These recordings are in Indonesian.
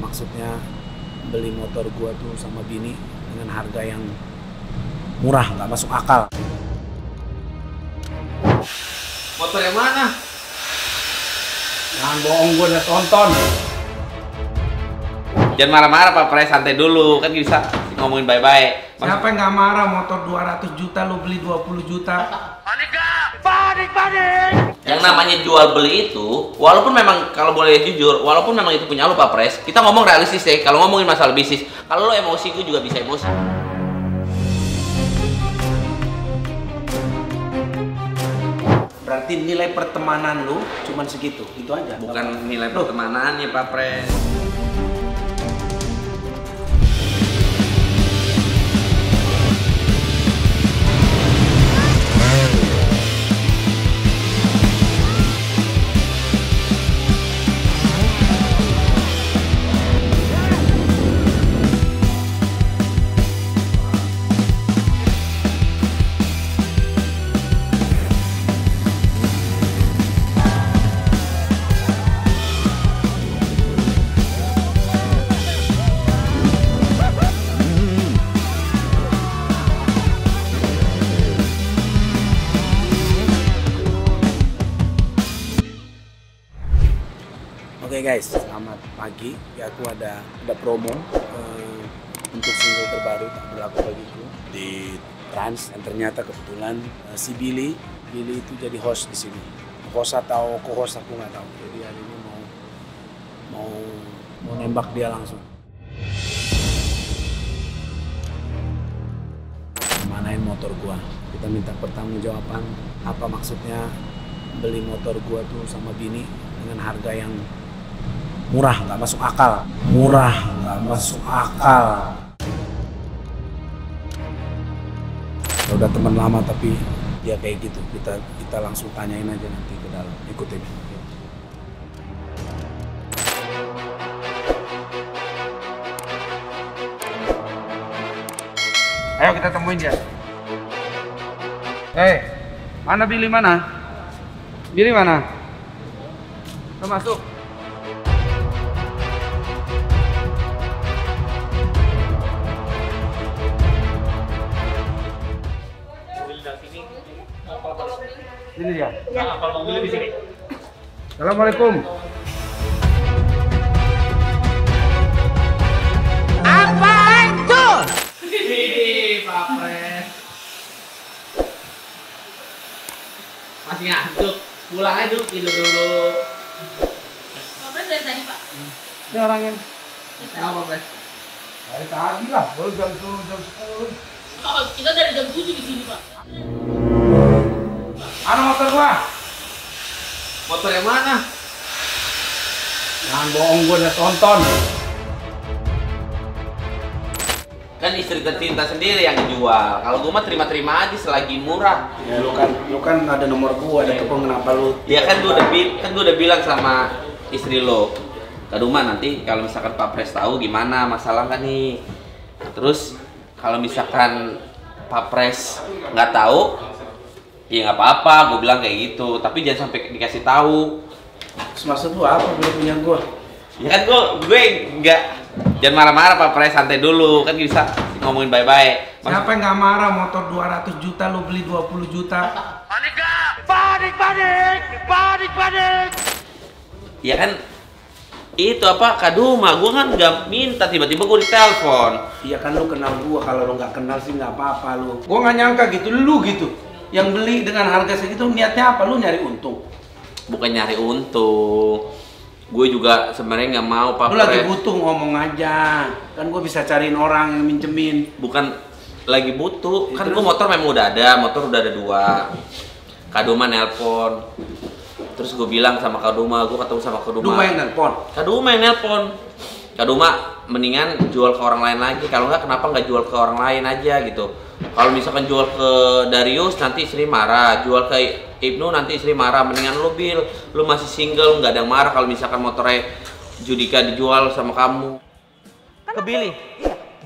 maksudnya beli motor gua tuh sama bini dengan harga yang murah nggak masuk akal Motor yang mana? jangan bohong gua udah tonton Jangan marah-marah Pak Pres, santai dulu. Kan bisa ngomongin baik-baik. Siapa yang nggak marah motor 200 juta lu beli 20 juta Yang namanya jual beli itu, walaupun memang kalau boleh jujur, walaupun memang itu punya lu Pak Pres, kita ngomong realistis ya. Kalau ngomongin masalah bisnis, kalau lo emosi, gue juga bisa emosi. berarti nilai pertemanan lu cuman segitu itu aja Bukan nilai pertemanannya Pak Pres. Pagi. Ya aku ada ada promo eh, untuk single terbaru tak berlaku bagiku di Trans dan ternyata kebetulan eh, si Billy Billy itu jadi host di sini. Host atau co-host aku nggak tahu. Jadi hari ini mau mau mau nembak dia langsung. Manain motor gua. Kita minta pertanggungjawaban apa maksudnya beli motor gua tuh sama bini dengan harga yang murah nggak masuk akal murah nggak masuk akal Ya udah teman lama tapi dia kayak gitu kita kita langsung tanyain aja nanti ke dalam ikutin Ayo kita temuin dia. Hei, mana Billy mana? Billy mana? Lo masuk. Ini dia. Assalamualaikum. Pak Pres. Masih ngantuk. Pulang aja dulu, tidur dulu. Bapak dari tadi Pak. Ini orangnya. Kenapa Pak Pres? Dari tadi lah, baru jam 10, jam 10. Oh, kita dari jam 7 di sini Pak. Mana motor gua? Motor yang mana? jangan bohong gue udah tonton Kan istri tercinta sendiri yang jual. Kalau gue mah terima-terima aja selagi murah. ya lu kan lu kan ada nomor gua ada telepon kenapa lu Ya kan gue udah bi- kan gue udah bilang sama istri lo. Kaduma nanti kalau misalkan Pak Pres tahu gimana masalah kan nih. Terus kalau misalkan Pak Pres nggak tahu, ya nggak apa-apa. Gue bilang kayak gitu. Tapi jangan sampai dikasih tahu. Terus maksud lu apa beli punya gua? Ya kan gue gue nggak jangan marah-marah Pak Pres santai dulu. Kan bisa ngomongin baik-baik. Mas- siapa yang nggak marah? Motor 200 juta lu beli 20 juta. Ya kan itu apa kaduma gue kan nggak minta tiba-tiba gue ditelepon Iya kan lu kenal gua, kalau lu nggak kenal sih nggak apa-apa lu. Gua nggak nyangka gitu, lu gitu. Yang beli dengan harga segitu niatnya apa? Lu nyari untung. bukan nyari untung gue juga sebenarnya nggak mau pak Lu lagi butuh ngomong aja. Kan gua bisa cariin orang yang minjemin. bukan lagi butuh Ya, kan gue motor memang udah ada motor udah ada dua Kaduma nelpon terus gue bilang sama Kaduma gue ketemu sama Kaduma Lu yang nelpon. Kaduma yang nelpon. Kaduma mendingan jual ke orang lain lagi. Kalau nggak kenapa nggak jual ke orang lain aja gitu. Kalau misalkan jual ke Darius nanti istri marah. Jual ke Ibnu nanti istri marah. Mendingan lu bil. Lu masih single nggak ada yang marah kalau misalkan motornya Judika dijual sama kamu. Ke Billy?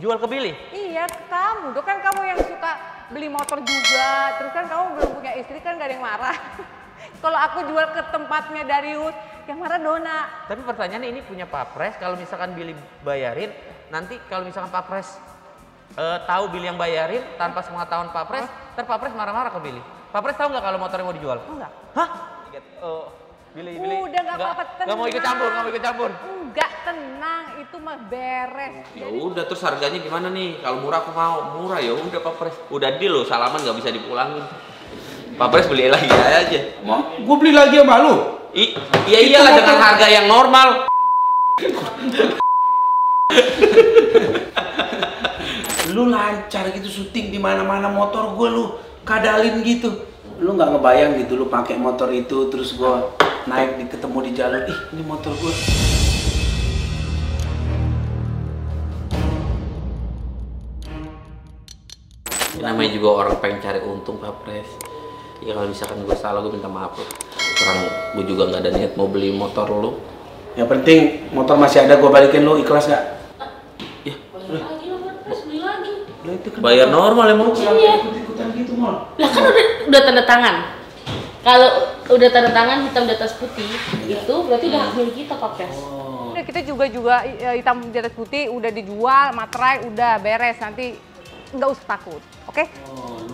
jual ke Billy? Iya, ke kamu. Tuh kan kamu yang suka beli motor juga. Terus kan kamu belum punya istri kan gak ada yang marah. kalau aku jual ke tempatnya Darius yang Maradona. Tapi pertanyaannya ini punya Pak Pres, kalau misalkan Billy bayarin, nanti kalau misalkan Pak Pres eh, tahu Billy yang bayarin tanpa sepengetahuan Pak Pres, ntar Pak Pres marah-marah ke Billy. Pak Pres tahu nggak kalau motornya mau dijual? Enggak. Hah? Oh, Billy, Billy. Udah nggak apa-apa, Nggak mau ikut tenang. campur, nggak mau ikut campur. Enggak, tenang, itu mah beres. Ya udah terus harganya gimana nih? Kalau murah aku mau. Murah ya udah Pak Pres. Udah deal loh, salaman nggak bisa dipulangin. Pak Pres beli lagi aja. Mau? Gue beli lagi sama lu. I, iya iyalah Itu dengan harga yang normal. Lu lancar gitu syuting di mana-mana motor gue lu kadalin gitu. Lu nggak ngebayang gitu lu pakai motor itu terus gue naik di ketemu di jalur. Ih, ini motor gue. Ya, namanya juga orang pengen cari untung Pak Pres. Ya kalau misalkan gue salah gue minta maaf loh. Orang gue juga nggak ada niat mau beli motor lu. Yang penting motor masih ada gue balikin lu ikhlas gak? Ya, Beli lagi lah, Mas. Terus beli lagi. Lu itu kan bayar normal emang. Iya. ikut-ikutan gitu mal. Lah kan udah, udah tanda tangan. Kalau udah tanda tangan hitam di atas putih, itu berarti udah hak milik kita, Pak Pres. Udah kita juga juga eh, hitam di atas putih udah dijual, materai udah beres nanti nggak usah takut, oke?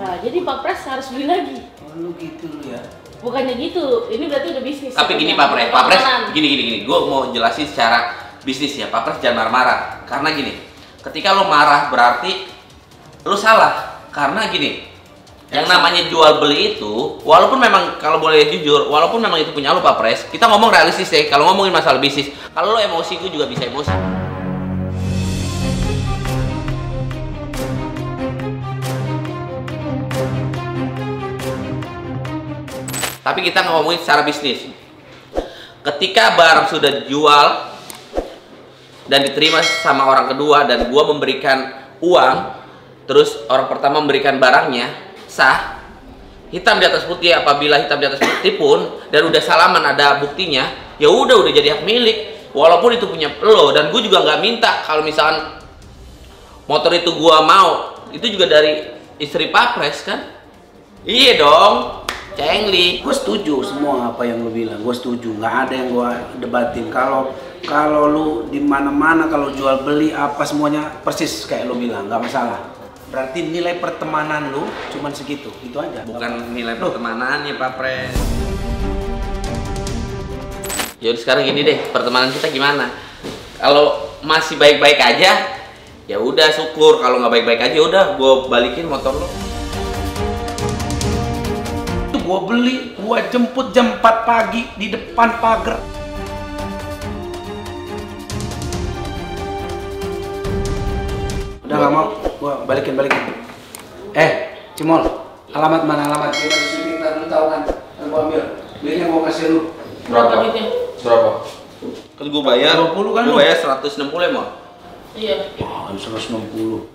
Nah, jadi Pak Pres harus beli lagi. Oh, lu gitu lu ya. Bukannya gitu, ini berarti udah bisnis. Tapi gini Sebenarnya. Pak Pres, Pak Pres, gini gini gini. Gue mau jelasin secara bisnis ya. Pak Pres jangan marah-marah. Karena gini, ketika lo marah berarti lo salah. Karena gini, yang namanya jual beli itu, walaupun memang kalau boleh jujur, walaupun memang itu punya lo Pak Pres, kita ngomong realistis ya. Kalau ngomongin masalah bisnis, kalau lo emosi, gue juga bisa emosi. Tapi kita ngomongin secara bisnis. Ketika barang sudah dijual dan diterima sama orang kedua dan gua memberikan uang, terus orang pertama memberikan barangnya sah, hitam di atas putih apabila hitam di atas putih pun dan udah salaman ada buktinya, ya udah udah jadi hak milik. Walaupun itu punya lo dan gue juga nggak minta kalau misalkan motor itu gua mau, itu juga dari istri Papres kan? Iya dong, Cengli. Gue setuju semua apa yang lu bilang. Gue setuju. Nggak ada yang gue debatin. Kalau kalau lu di mana-mana kalau jual beli apa semuanya persis kayak lu bilang, nggak masalah. Berarti nilai pertemanan lu cuman segitu, itu aja. bukan nilai Loh. pertemanannya Pak Pres Jadi sekarang gini deh pertemanan kita gimana kalau masih baik-baik aja ya udah syukur kalau nggak baik-baik aja ya udah gue balikin motor lo Gue beli, gue jemput jam 4 pagi di depan pagar. Udah nggak mau, gue balikin balikin. Eh, Cimol, alamat mana alamat? Dia di sini, ntar lu tahu kan? Ntar gue ambil. Belinya gue kasih lu. Berapa duitnya? berapa kan gue bayar 20 kan lu? bayar 160 emang Iya. Wah, 160, 20.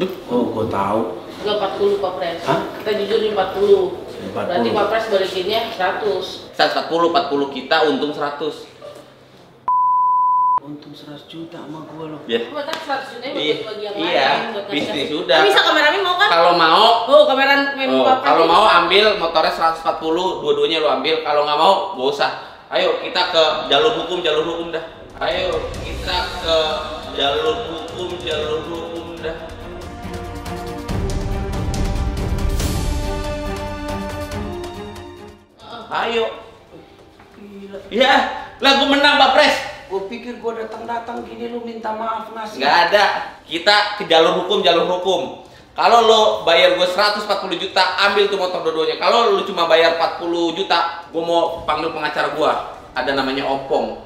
Duh, oh gue tahu. Enggak 40 Pak Pres. Hah? Kita jujur nih 40. 40. Berarti Pak Pres balikinnya 100. 140 40 kita untung 100 Untung 100 juta sama gue loh. ya Cuma kan 100 juta buat Iya. bagi yang Iya, lain. buat bisnis ngasih- udah. Kan bisa kameramen mau kan? kalau mau Oh, kamera mem Oh, kalau mau ambil motornya 140, dua-duanya lo ambil. Kalau nggak mau, gak usah. Ayo kita ke jalur hukum, jalur hukum dah. Ayo kita ke jalur hukum, jalur hukum dah. Ayo. Ya, lah gue menang Pak Pres. Gue pikir gue datang-datang gini lu minta maaf ngasih. Nggak ada. Kita ke jalur hukum, jalur hukum. Kalau lo bayar gue 140 juta, ambil tuh motor dua-duanya. Kalau lo cuma bayar 40 juta, gue mau panggil pengacara gue. Ada namanya Opong.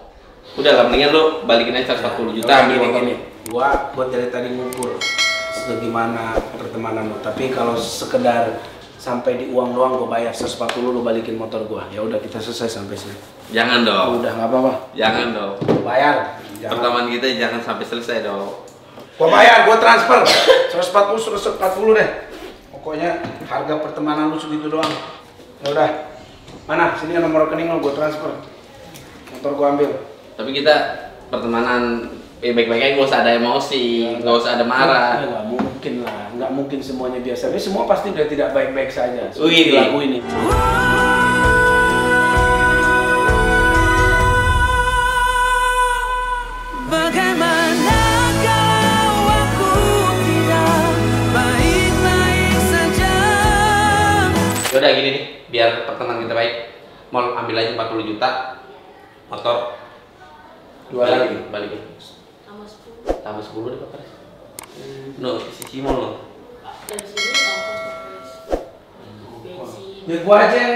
Udah lah, mendingan lo balikin aja 140 juta, ambil motornya. Gua gua dari tadi ngukur segimana pertemanan lu. Tapi kalau sekedar sampai di uang doang gua bayar 140 lu balikin motor gua. Ya udah kita selesai sampai sini. Jangan dong. Udah nggak apa-apa. Jangan dong. Bayar. Jangan. Pertemuan kita jangan sampai selesai dong. Gua bayar, gua transfer. 140 140 deh. Pokoknya harga pertemanan lu segitu doang. Ya udah. Mana? Sini nomor rekening lu gua transfer. Motor gua ambil. Tapi kita pertemanan eh, baik-baik aja, nggak usah ada emosi, nggak usah ada marah. Ya, nggak mungkin lah, nggak mungkin semuanya biasa. Ini semua pasti udah tidak baik-baik saja. Wih, lagu ini. Bagaimana? Yaudah gini nih, biar pertemanan kita baik. Mau ambil aja 40 juta, motor, dua balik, lagi, balik. Tambah 10. Tambah 10 deh, Pak. pres. No, si Cimol loh dari sini ongkos bensin. Ya gua aja yang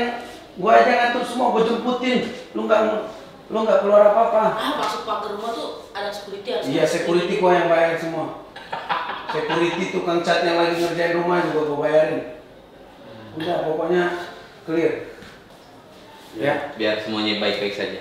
gua aja ngatur semua, gua jemputin. Lu nggak lu nggak keluar apa-apa. Ah, masuk ke rumah tuh ada security harus. Iya, security gua yang bayar semua. Security tukang cat yang lagi ngerjain rumah juga gua bayarin. Udah, pokoknya clear. Ya, Biar semuanya baik-baik saja.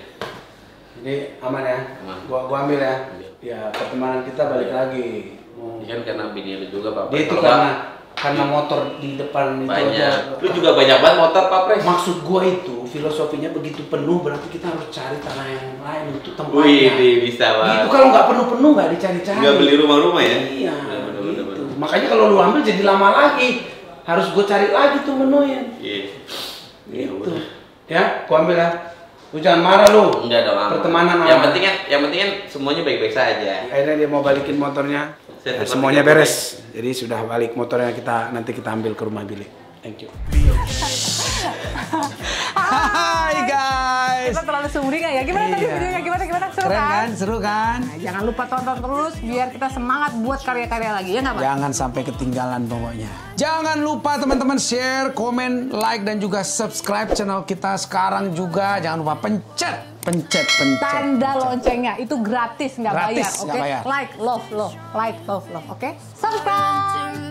jadi aman ya. Aman. Gua gua ambil ya. Ya, pertemanan kita balik lagi. Oh. Ini kan karena bini lu juga Pak Dia itu karena karena motor di depan itu banyak. aja. Lu juga banyak banget motor Pak Pres. Maksud gua itu filosofinya begitu penuh berarti kita harus cari tanah yang lain untuk tempatnya. Wih, nih, bisa banget. kalau nggak penuh-penuh nggak dicari-cari. Nggak beli rumah-rumah ya? Iya. Bener, bener, gitu. bener, bener. Makanya kalau lu ambil jadi lama lagi. Harus gue cari lagi tuh menuin. Iya. Iya, Gitu. udah. Ya, gua ambil ya. Lu jangan marah lu. Enggak dong, aman. Pertemanan Yang aman. penting kan, yang penting kan semuanya baik-baik saja. Akhirnya dia mau balikin motornya. Ya, semuanya beres. Jadi sudah balik motornya kita nanti kita ambil ke rumah Billy. Thank you. Hai guys. Kita terlalu nggak ya? Gimana tadi Iya. videonya? Gimana? Gimana? Seru Keren kan? kan? Seru kan? Nah, jangan lupa tonton terus biar kita semangat buat karya-karya lagi ya nggak Pak? Jangan sampai ketinggalan pokoknya. Jangan lupa teman-teman share, komen, like dan juga subscribe channel kita sekarang juga. Jangan lupa pencet, pencet, pencet. Tanda pencet. loncengnya itu gratis nggak bayar, oke? bayar. Like, love, love, like, love, love, oke? Subscribe.